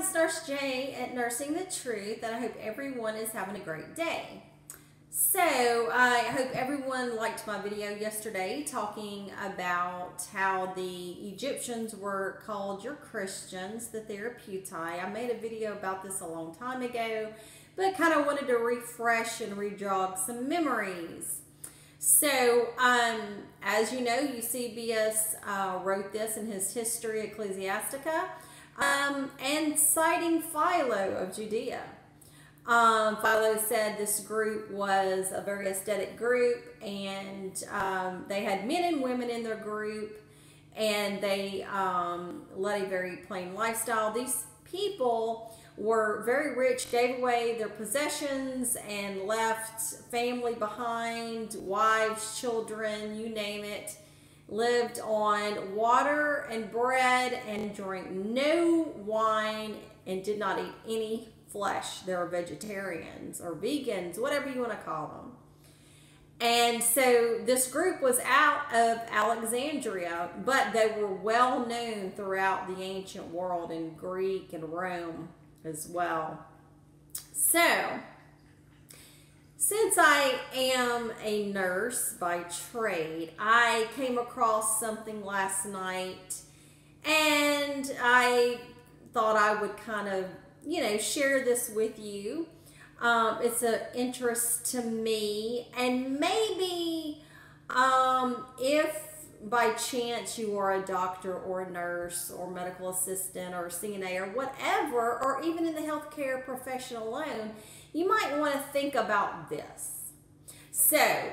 it's Nurse Jay at Nursing the Truth, and I hope everyone is having a great day. So, I hope everyone liked my video yesterday talking about how the Egyptians were called your Christians, the Therapeutae. I made a video about this a long time ago, but kind of wanted to refresh and rejog some memories. So, um, as you know, Eusebius uh, wrote this in his History Ecclesiastica, um, and citing Philo of Judea. Um, Philo said this group was a very aesthetic group, and um, they had men and women in their group, and they um, led a very plain lifestyle. These people were very rich, gave away their possessions, and left family behind, wives, children, you name it. Lived on water and bread and drank no wine and did not eat any flesh. They were vegetarians or vegans, whatever you want to call them. And so this group was out of Alexandria, but they were well known throughout the ancient world in Greek and Rome as well. So, since I am a nurse by trade, I came across something last night and I thought I would kind of, you know, share this with you. Um, it's an interest to me, and maybe um, if by chance you are a doctor or a nurse or medical assistant or CNA or whatever, or even in the healthcare profession alone, you might want to think about this. So,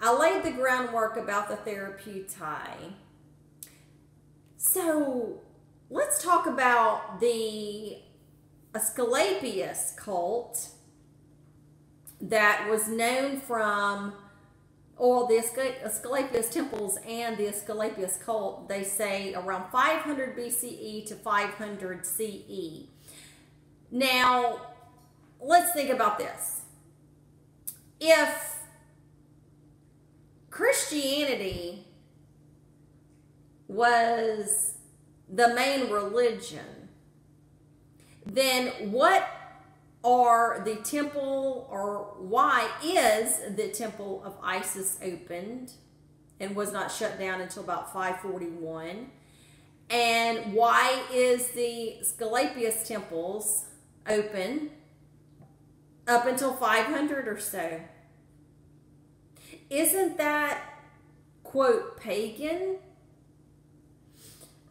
I laid the groundwork about the Therapeutae. So, let's talk about the Asclepius cult that was known from or the Asclepius temples and the Asclepius cult, they say around 500 BCE to 500 CE. Now, let's think about this. If Christianity was the main religion, then what are the temple or why is the temple of Isis opened and was not shut down until about 541? And why is the Asclepius temples open up until 500 or so? Isn't that, quote, pagan?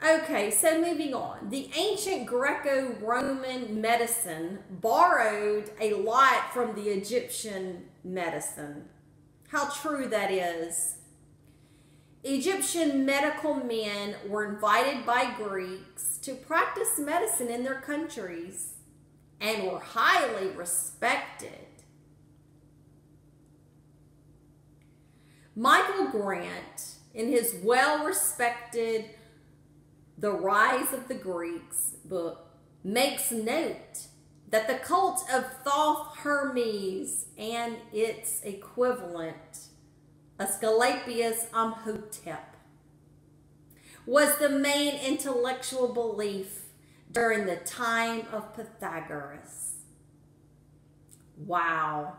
Okay, so moving on. The ancient Greco Roman medicine borrowed a lot from the Egyptian medicine. How true that is. Egyptian medical men were invited by Greeks to practice medicine in their countries and were highly respected. Michael Grant, in his well respected the Rise of the Greeks book makes note that the cult of Thoth Hermes and its equivalent, Asclepius Imhotep, was the main intellectual belief during the time of Pythagoras. Wow.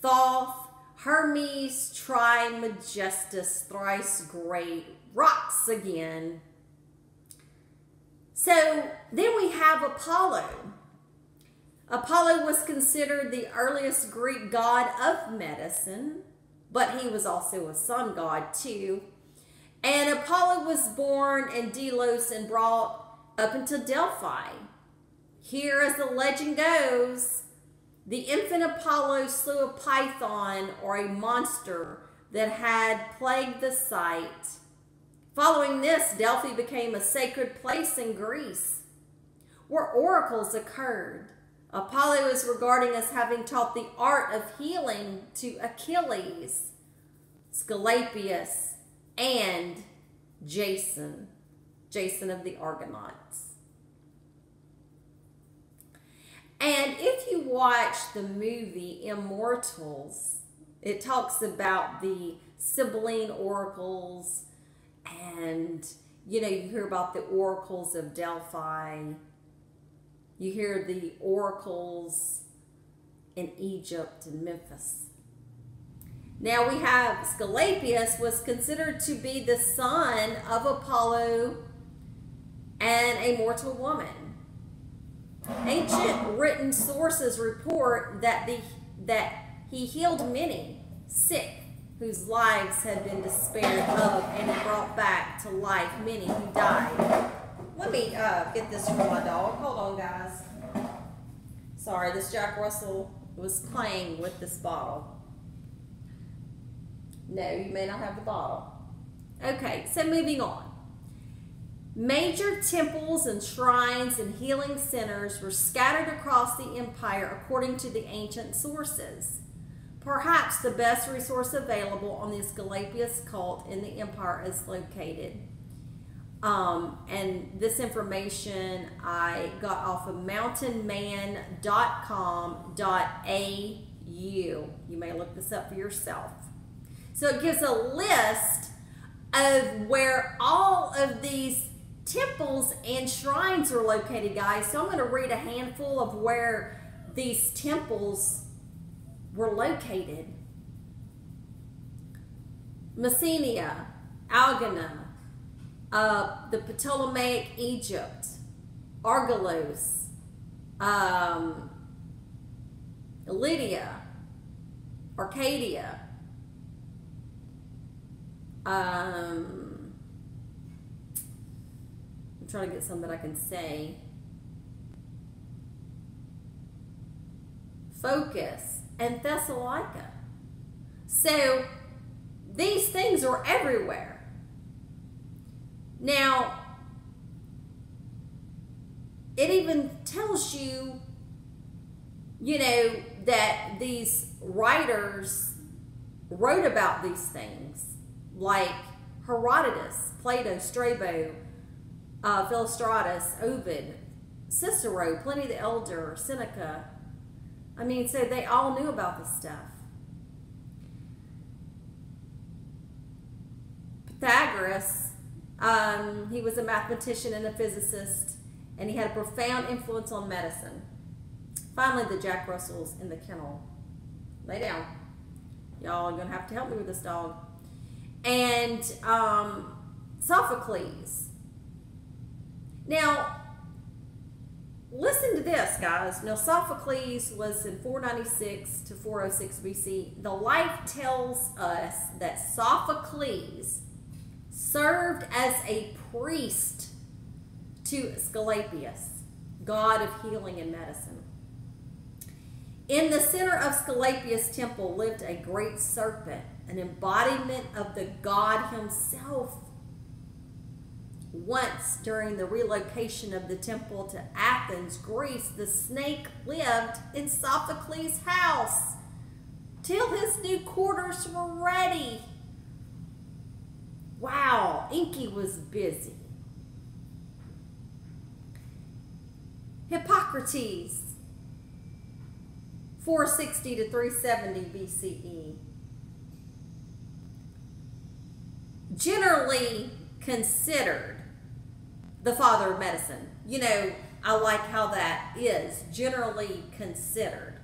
Thoth, Hermes Trismegistus, thrice great, rocks again so then we have Apollo. Apollo was considered the earliest Greek god of medicine, but he was also a sun god too. And Apollo was born in Delos and brought up until Delphi. Here, as the legend goes, the infant Apollo slew a python or a monster that had plagued the site Following this, Delphi became a sacred place in Greece where oracles occurred. Apollo is regarding as having taught the art of healing to Achilles, Asclepius, and Jason, Jason of the Argonauts. And if you watch the movie Immortals, it talks about the Sibylline oracles and you know you hear about the oracles of delphi You hear the oracles in Egypt and Memphis. Now we have Asclepius was considered to be the son of Apollo and a mortal woman. Ancient written sources report that the that he healed many sick whose lives had been despaired of and brought back to life many who died. Let me uh, get this for my dog. Hold on, guys. Sorry, this Jack Russell was playing with this bottle. No, you may not have the bottle. Okay, so moving on. Major temples and shrines and healing centers were scattered across the empire according to the ancient sources. Perhaps the best resource available on the Asclepius cult in the empire is located. Um, and this information I got off of mountainman.com.au. You may look this up for yourself. So it gives a list of where all of these temples and shrines are located, guys. So I'm going to read a handful of where these temples were located. Messenia, Algana, uh, the Ptolemaic Egypt, Argolos, um, Lydia, Arcadia, um, trying to get some that I can say. Focus and Thessalonica. So these things are everywhere. Now, it even tells you, you know, that these writers wrote about these things like Herodotus, Plato, Strabo, uh, Philostratus, Ovid, Cicero, Pliny the Elder, Seneca. I mean, so they all knew about this stuff. Pythagoras, um, he was a mathematician and a physicist, and he had a profound influence on medicine. Finally, the Jack Russells in the kennel. Lay down. Y'all are going to have to help me with this dog and um, Sophocles. Now, listen to this, guys. Now, Sophocles was in 496 to 406 BC. The life tells us that Sophocles served as a priest to Asclepius, god of healing and medicine. In the center of Asclepius' temple lived a great serpent an embodiment of the God Himself. Once during the relocation of the temple to Athens, Greece, the snake lived in Sophocles' house till his new quarters were ready. Wow, Inky was busy. Hippocrates, 460 to 370 BCE. generally considered the father of medicine. You know, I like how that is generally considered.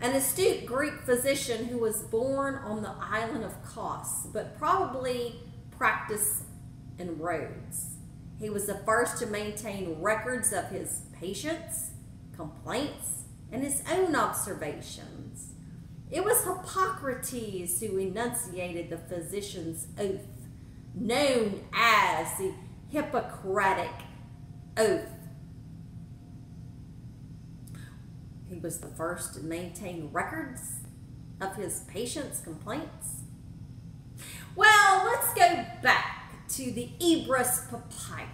An astute Greek physician who was born on the island of Kos, but probably practiced in Rhodes. He was the first to maintain records of his patients, complaints, and his own observations. It was Hippocrates who enunciated the physician's oath, known as the Hippocratic Oath. He was the first to maintain records of his patients' complaints. Well, let's go back to the Ebers Papyri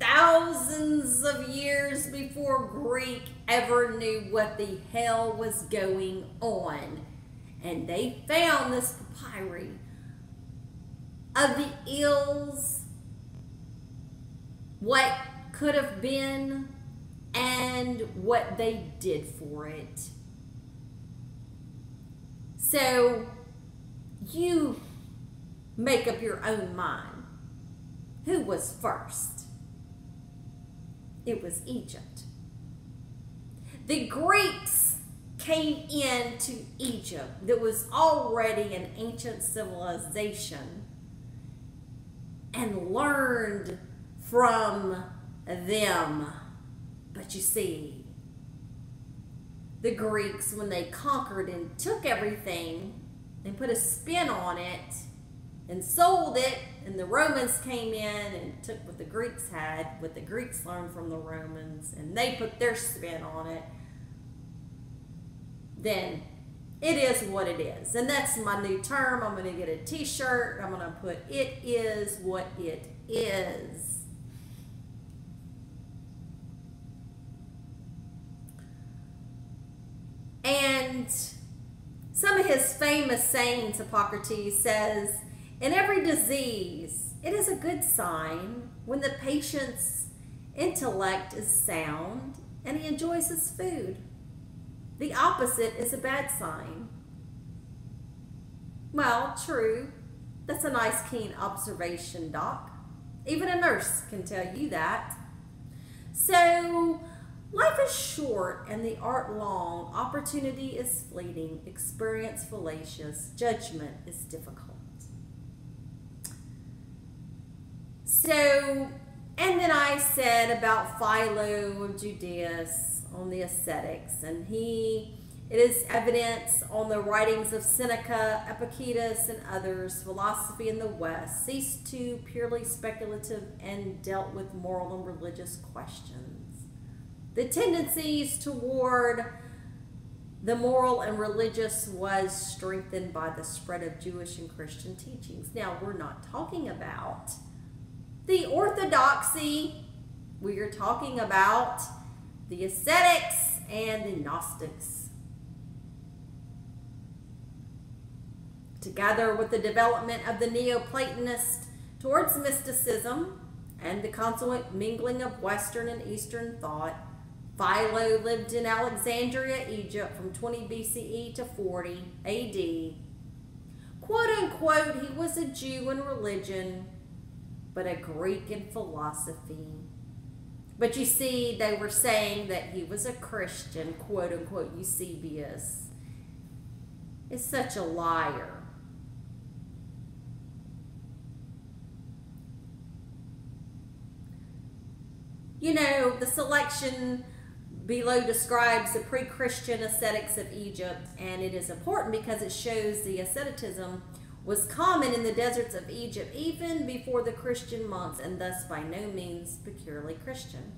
thousands of years before Greek ever knew what the hell was going on. And they found this papyri of the ills, what could have been, and what they did for it. So you make up your own mind. Who was first? it was Egypt. The Greeks came into Egypt that was already an ancient civilization and learned from them. But you see, the Greeks, when they conquered and took everything and put a spin on it and sold it, and the Romans came in and took what the Greeks had, what the Greeks learned from the Romans, and they put their spin on it, then it is what it is. And that's my new term. I'm going to get a t shirt. I'm going to put it is what it is. And some of his famous sayings, Hippocrates says, In every disease, it is a good sign when the patient's intellect is sound and he enjoys his food. The opposite is a bad sign. Well, true. That's a nice, keen observation, Doc. Even a nurse can tell you that. So, Life is short and the art long. Opportunity is fleeting. Experience fallacious. Judgment is difficult. So, and then I said about Philo of Judaeus on the ascetics, and he, it is evidence on the writings of Seneca, Epictetus, and others, philosophy in the West ceased to purely speculative and dealt with moral and religious questions the tendencies toward the moral and religious was strengthened by the spread of Jewish and Christian teachings. Now, we're not talking about the orthodoxy. We are talking about the ascetics and the Gnostics. Together with the development of the Neoplatonist towards mysticism and the consequent mingling of Western and Eastern thought, Philo lived in Alexandria, Egypt from 20 BCE to 40 AD. Quote unquote, he was a Jew in religion, but a Greek in philosophy. But you see, they were saying that he was a Christian, quote unquote, Eusebius. Is such a liar. You know, the selection below describes the pre-Christian ascetics of Egypt, and it is important because it shows the asceticism was common in the deserts of Egypt even before the Christian monks, and thus by no means peculiarly Christian.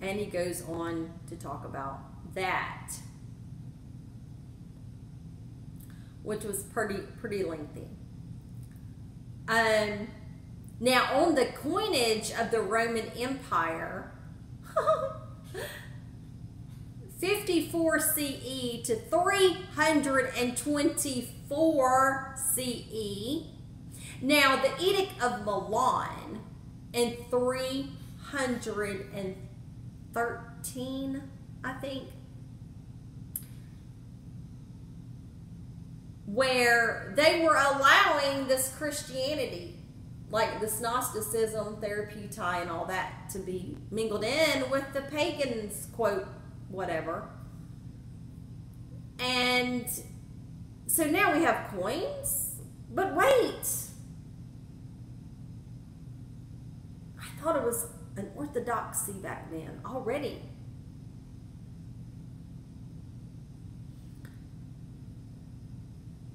And he goes on to talk about that, which was pretty pretty lengthy. Um, now, on the coinage of the Roman Empire, 54 CE to 324 CE. Now, the Edict of Milan in 313, I think, where they were allowing this Christianity like this Gnosticism, therapeutai, and all that to be mingled in with the pagans, quote, whatever. And so now we have coins, but wait. I thought it was an orthodoxy back then already.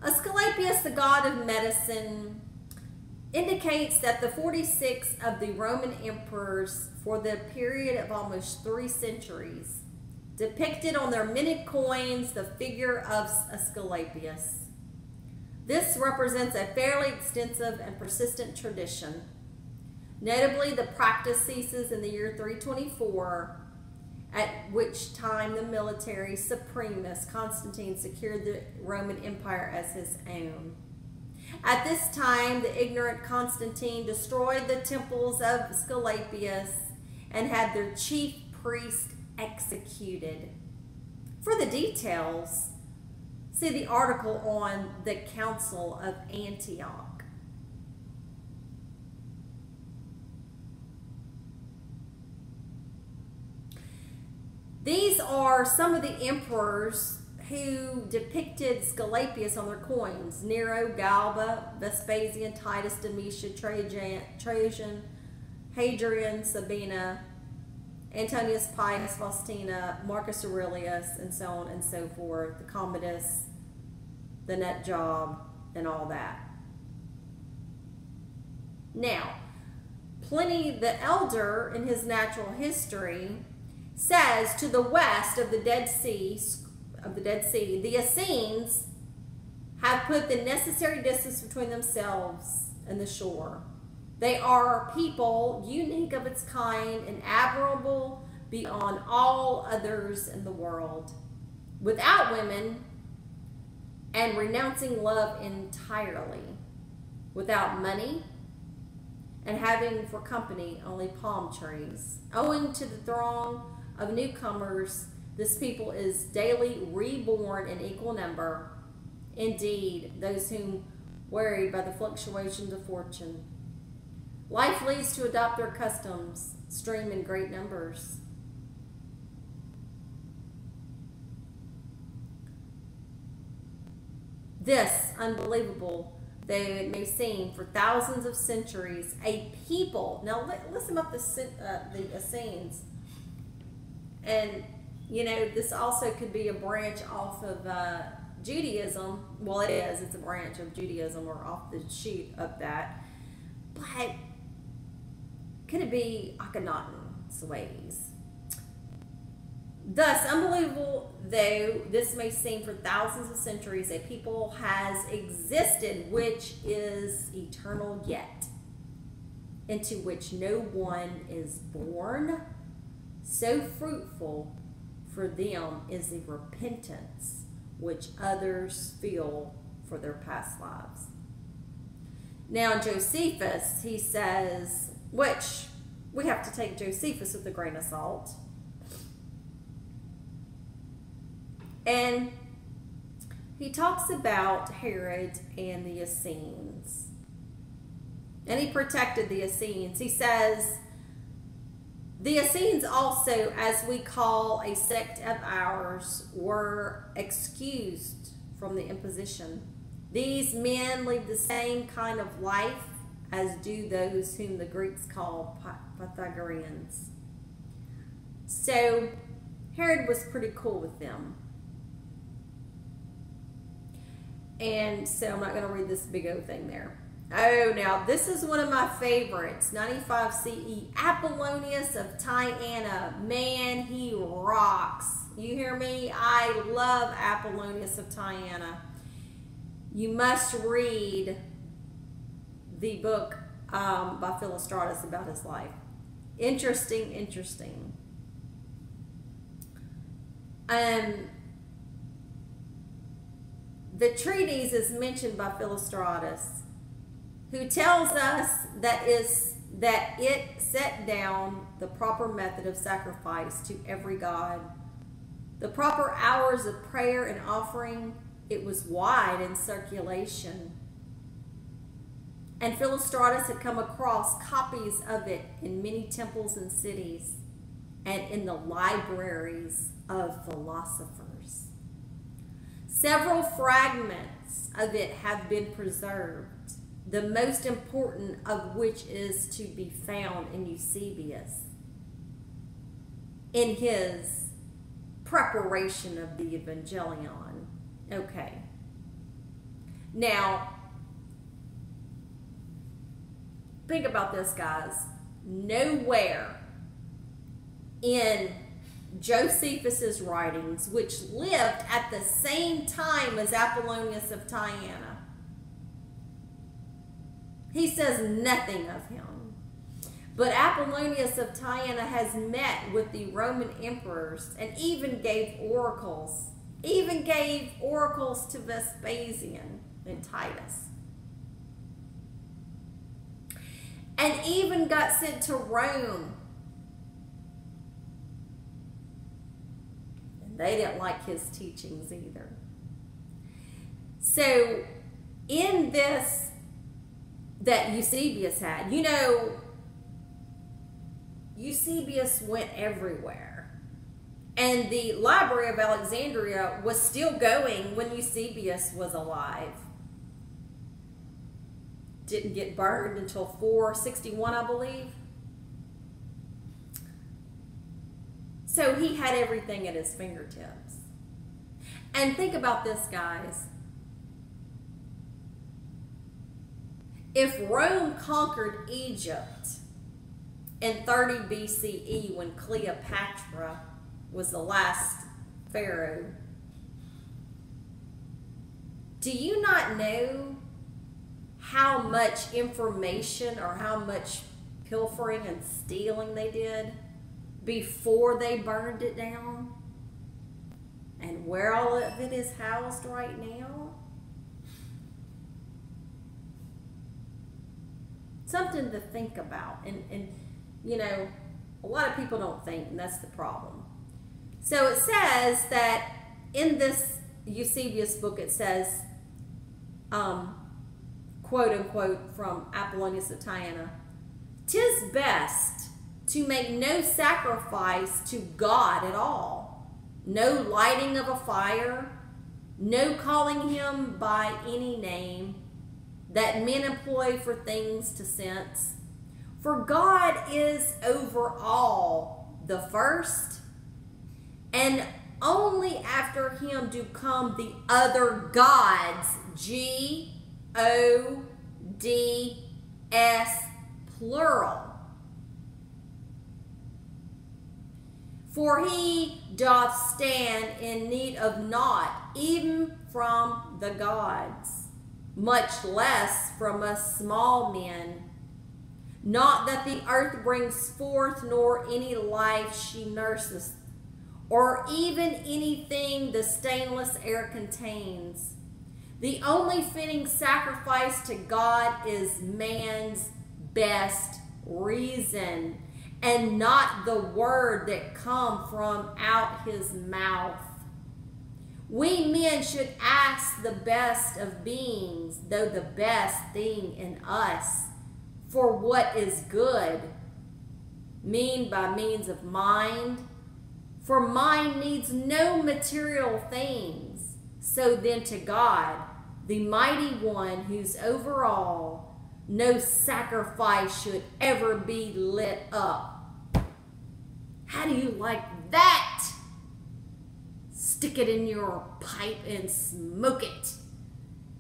Asclepius, the god of medicine, indicates that the 46 of the Roman emperors for the period of almost three centuries depicted on their minted coins the figure of Asclepius. This represents a fairly extensive and persistent tradition. Notably, the practice ceases in the year 324, at which time the military supremus Constantine secured the Roman Empire as his own. At this time, the ignorant Constantine destroyed the temples of Asclepius and had their chief priest executed. For the details, see the article on the Council of Antioch. These are some of the emperors who depicted Scalapius on their coins. Nero, Galba, Vespasian, Titus, Domitian, Trajan, Trajan Hadrian, Sabina, Antonius Pius, Faustina, Marcus Aurelius, and so on and so forth, the Commodus, the nut job, and all that. Now, Pliny the Elder, in his natural history, says to the west of the Dead Sea, of the Dead Sea, the Essenes have put the necessary distance between themselves and the shore. They are people unique of its kind and admirable beyond all others in the world. Without women and renouncing love entirely. Without money and having for company only palm trees. Owing to the throng of newcomers, this people is daily reborn in equal number. Indeed, those whom worried by the fluctuations of fortune Life leads to adopt their customs, stream in great numbers. This, unbelievable though it may seem, for thousands of centuries, a people. Now, li listen up the, uh, the Essenes. And, you know, this also could be a branch off of uh, Judaism. Well, it is. It's a branch of Judaism or off the shoot of that. But could it be Akhenaten sways? Thus, unbelievable though this may seem for thousands of centuries, a people has existed which is eternal yet, into which no one is born. So fruitful for them is the repentance which others feel for their past lives. Now, Josephus, he says, which we have to take Josephus with a grain of salt. And he talks about Herod and the Essenes. And he protected the Essenes. He says, the Essenes also, as we call a sect of ours, were excused from the imposition. These men lead the same kind of life as do those whom the Greeks call Pythagoreans. So Herod was pretty cool with them. And so I'm not going to read this big O thing there. Oh, now this is one of my favorites. 95 CE. Apollonius of Tyana. Man, he rocks. You hear me? I love Apollonius of Tyana. You must read the book um, by Philostratus about his life. Interesting, interesting. Um, the treatise is mentioned by Philostratus, who tells us that is that it set down the proper method of sacrifice to every god, the proper hours of prayer and offering. It was wide in circulation and Philostratus had come across copies of it in many temples and cities and in the libraries of philosophers. Several fragments of it have been preserved, the most important of which is to be found in Eusebius in his preparation of the Evangelion. Okay. Now, Think about this, guys. Nowhere in Josephus's writings, which lived at the same time as Apollonius of Tyana, he says nothing of him. But Apollonius of Tyana has met with the Roman emperors and even gave oracles, even gave oracles to Vespasian and Titus. And even got sent to Rome. And they didn't like his teachings either. So, in this that Eusebius had, you know, Eusebius went everywhere. And the Library of Alexandria was still going when Eusebius was alive. Didn't get burned until 461, I believe. So he had everything at his fingertips. And think about this, guys. If Rome conquered Egypt in 30 BCE when Cleopatra was the last pharaoh. Do you not know how much information or how much pilfering and stealing they did before they burned it down? And where all of it is housed right now? Something to think about. And, and you know, a lot of people don't think, and that's the problem. So it says that in this Eusebius book, it says, um, quote unquote, from Apollonius of Tyana, "Tis best to make no sacrifice to God at all, no lighting of a fire, no calling him by any name that men employ for things to sense. For God is over all the first and only after him do come the other gods. G O D S plural. For he doth stand in need of naught, even from the gods, much less from us small men. Not that the earth brings forth, nor any life she nurses or even anything the stainless air contains. The only fitting sacrifice to God is man's best reason and not the word that come from out his mouth. We men should ask the best of beings, though the best thing in us, for what is good, mean by means of mind, for mind needs no material things. So then to God, the mighty one who's over all, no sacrifice should ever be lit up. How do you like that? Stick it in your pipe and smoke it.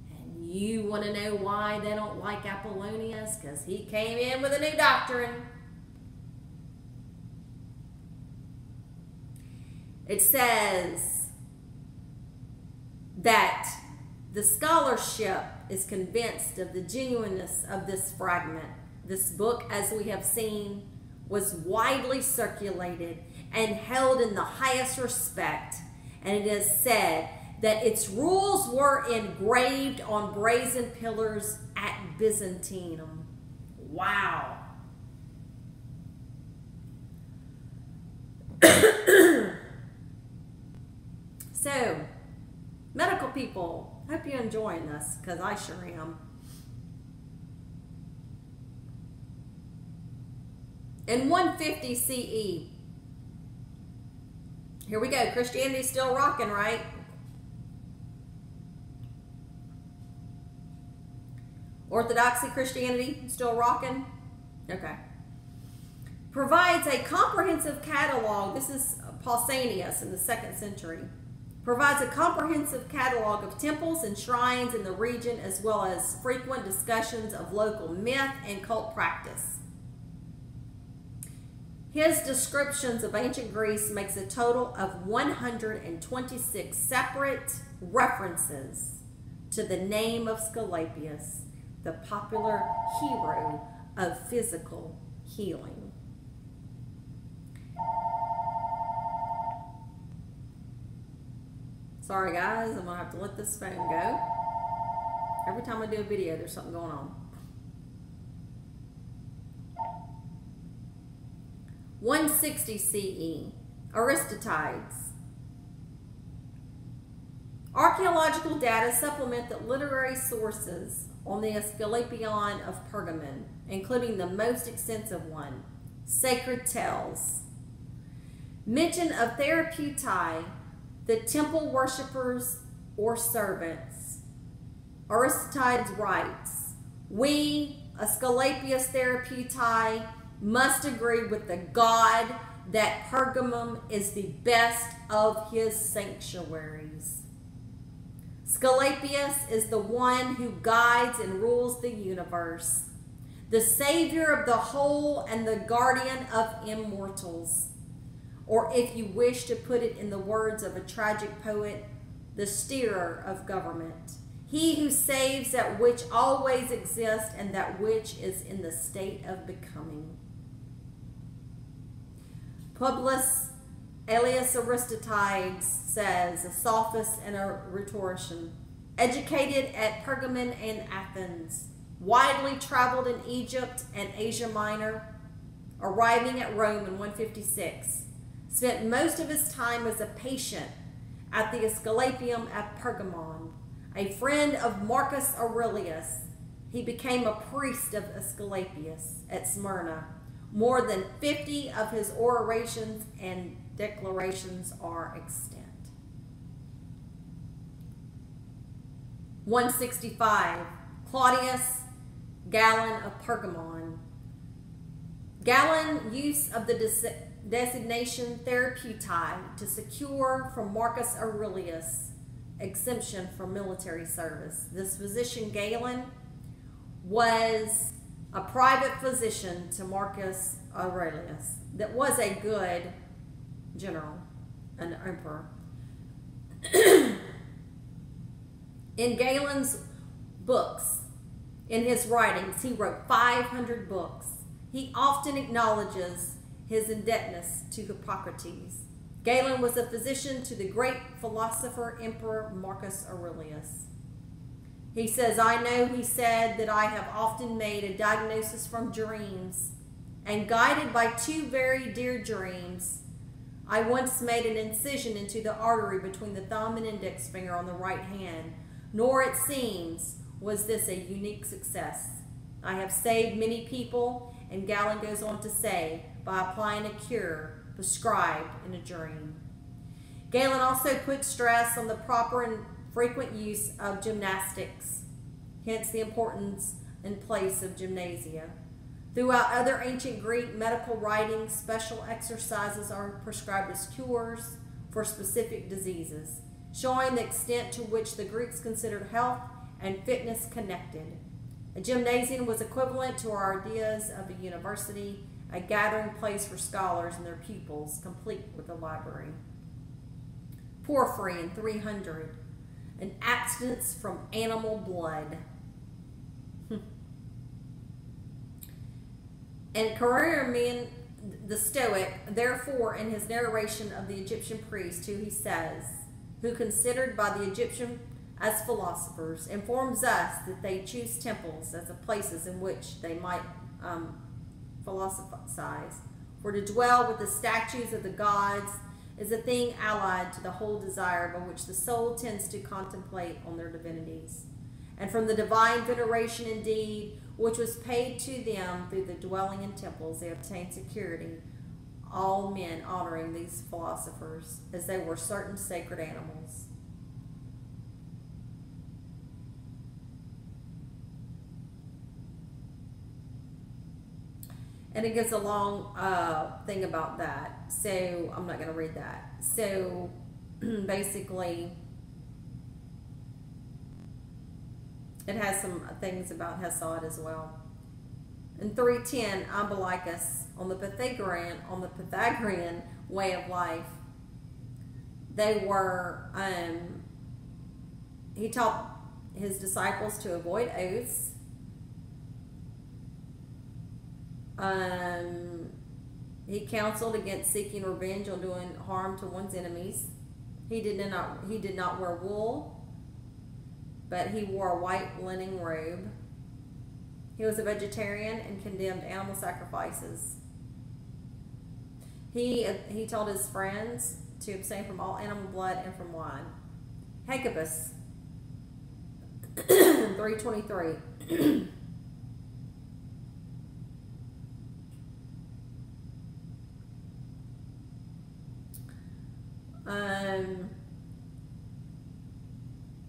And you want to know why they don't like Apollonius? Because he came in with a new doctrine. it says that the scholarship is convinced of the genuineness of this fragment. This book, as we have seen, was widely circulated and held in the highest respect, and it is said that its rules were engraved on brazen pillars at Byzantium. Wow. So, medical people, hope you're enjoying this because I sure am. In 150 CE, here we go. Christianity's still rocking, right? Orthodoxy Christianity still rocking? Okay. Provides a comprehensive catalog. This is Pausanias in the second century provides a comprehensive catalog of temples and shrines in the region as well as frequent discussions of local myth and cult practice. His descriptions of ancient Greece makes a total of 126 separate references to the name of Scopapius, the popular hero of physical healing. Sorry guys, I'm gonna have to let this phone go. Every time I do a video, there's something going on. 160 CE, Aristotides. Archaeological data supplement the literary sources on the Asclepion of Pergamon, including the most extensive one, Sacred Tales, mention of therapeutai, the temple worshippers or servants. Aristides writes, We, Asclepius therapeutai, must agree with the God that Pergamum is the best of his sanctuaries. Asclepius is the one who guides and rules the universe, the savior of the whole and the guardian of immortals or if you wish to put it in the words of a tragic poet, the steerer of government. He who saves that which always exists and that which is in the state of becoming. Publius Aelius Aristides says, a sophist and a rhetorician, educated at Pergamon and Athens, widely traveled in Egypt and Asia Minor, arriving at Rome in 156 spent most of his time as a patient at the Asclepium at Pergamon, a friend of Marcus Aurelius. He became a priest of Asclepius at Smyrna. More than 50 of his orations and declarations are extant. 165. Claudius Galen of Pergamon. Galen use of the designation therapeutai to secure from Marcus Aurelius exemption from military service. This physician, Galen, was a private physician to Marcus Aurelius that was a good general, an emperor. in Galen's books, in his writings, he wrote 500 books. He often acknowledges his indebtedness to Hippocrates. Galen was a physician to the great philosopher Emperor Marcus Aurelius. He says, I know, he said, that I have often made a diagnosis from dreams, and guided by two very dear dreams, I once made an incision into the artery between the thumb and index finger on the right hand, nor, it seems, was this a unique success. I have saved many people, and Galen goes on to say, by applying a cure prescribed in a dream. Galen also put stress on the proper and frequent use of gymnastics, hence the importance and place of gymnasia. Throughout other ancient Greek medical writings, special exercises are prescribed as cures for specific diseases, showing the extent to which the Greeks considered health and fitness connected. A gymnasium was equivalent to our ideas of a university a gathering place for scholars and their pupils, complete with a library. Porphyry in 300, an abstinence from animal blood. and Chaeremon the Stoic, therefore, in his narration of the Egyptian priest, who he says, who considered by the Egyptian as philosophers, informs us that they choose temples as the places in which they might um, philosophize. For to dwell with the statues of the gods is a thing allied to the whole desire by which the soul tends to contemplate on their divinities. And from the divine veneration indeed, which was paid to them through the dwelling in temples, they obtained security, all men honoring these philosophers as they were certain sacred animals. And it gives a long uh, thing about that. So I'm not going to read that. So basically, it has some things about Hesiod as well. In 310, Iamblichus on the Pythagorean on the Pythagorean way of life. They were um, he taught his disciples to avoid oaths Um, he counseled against seeking revenge on doing harm to one's enemies. He did not he did not wear wool, but he wore a white linen robe. He was a vegetarian and condemned animal sacrifices. He he told his friends to abstain from all animal blood and from wine. Hegibus 323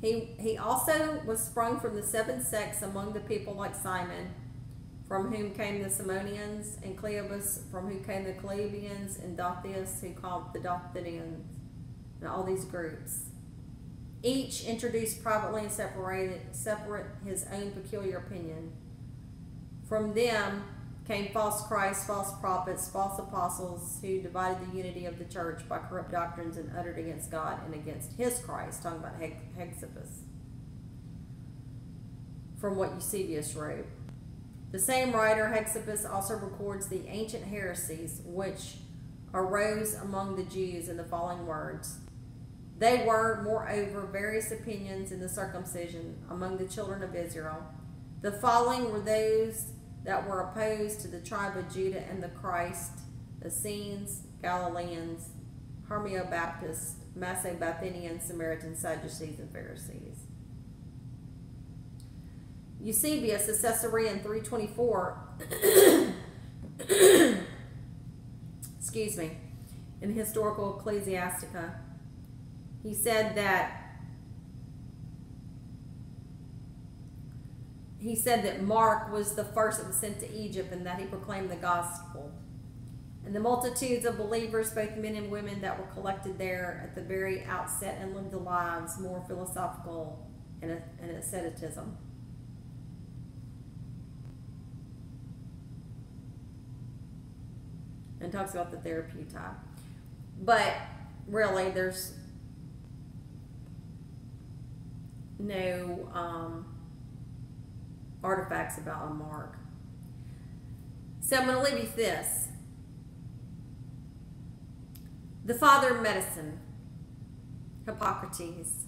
He, he also was sprung from the seven sects among the people like Simon, from whom came the Simonians, and Cleobus, from whom came the Cleobians, and Dothius, who called the Dothidians, and all these groups. Each introduced privately and separated, separate his own peculiar opinion. From them came false Christs, false prophets, false apostles who divided the unity of the church by corrupt doctrines and uttered against God and against his Christ, talking about Hegesippus. From what Eusebius wrote. The same writer, Hegesippus, also records the ancient heresies which arose among the Jews in the following words. They were, moreover, various opinions in the circumcision among the children of Israel. The following were those that were opposed to the tribe of Judah and the Christ, Essenes, Galileans, Hemerobaptists, Masobathanians, Samaritans, Sadducees, and Pharisees. Eusebius of Caesarea in 324, excuse me, in Historia Ecclesiastica, he said that he said that Mark was the first that was sent to Egypt and that he proclaimed the gospel. And the multitudes of believers, both men and women, that were collected there at the very outset and lived the lives more philosophical and, and asceticism. And talks about the therapeutic. But really, there's no um, artifacts about a mark. So I'm going to leave you this. The father of medicine, Hippocrates.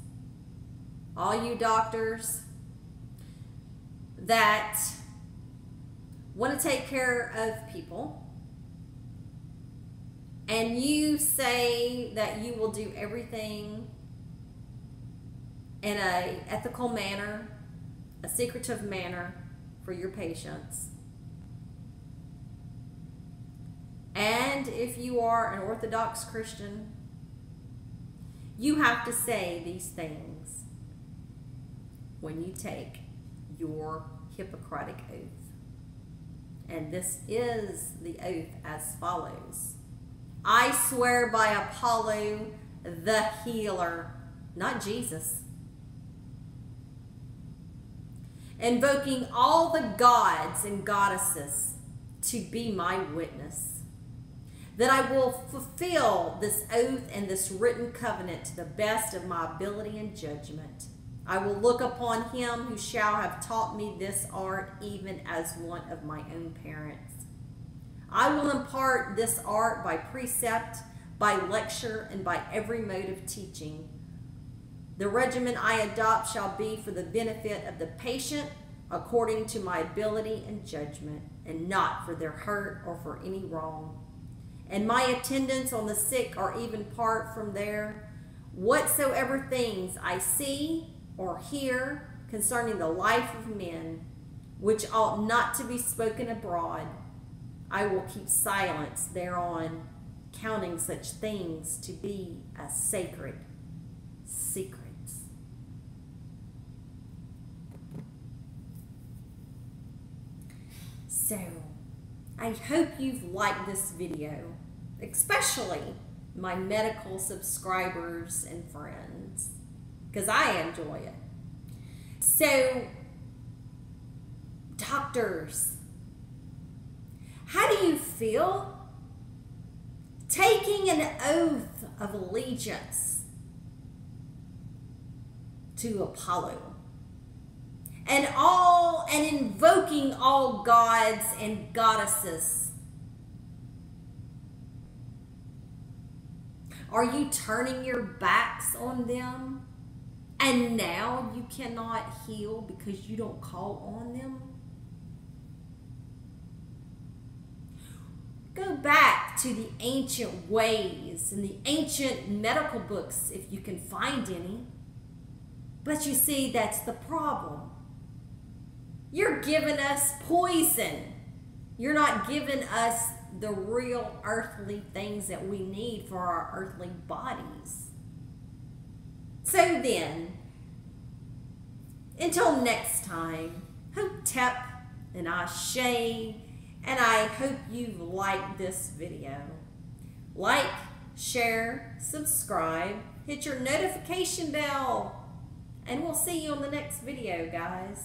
All you doctors that want to take care of people and you say that you will do everything in a ethical manner a secretive manner for your patients. And if you are an Orthodox Christian, you have to say these things when you take your Hippocratic oath. And this is the oath as follows I swear by Apollo the healer, not Jesus invoking all the gods and goddesses to be my witness. That I will fulfill this oath and this written covenant to the best of my ability and judgment. I will look upon him who shall have taught me this art, even as one of my own parents. I will impart this art by precept, by lecture, and by every mode of teaching the regimen I adopt shall be for the benefit of the patient according to my ability and judgment, and not for their hurt or for any wrong. And my attendance on the sick are even part from there. Whatsoever things I see or hear concerning the life of men, which ought not to be spoken abroad, I will keep silence thereon, counting such things to be a sacred secrets. So, I hope you've liked this video, especially my medical subscribers and friends, because I enjoy it. So, doctors, how do you feel taking an oath of allegiance to Apollo and all and invoking all gods and goddesses Are you turning your backs on them? And now you cannot heal because you don't call on them? Go back to the ancient ways and the ancient medical books if you can find any. But you see, that's the problem. You're giving us poison. You're not giving us the real earthly things that we need for our earthly bodies. So then, Until next time, Hotep and I Ashe, and I hope you liked this video. Like, share, subscribe, hit your notification bell, and we'll see you on the next video, guys.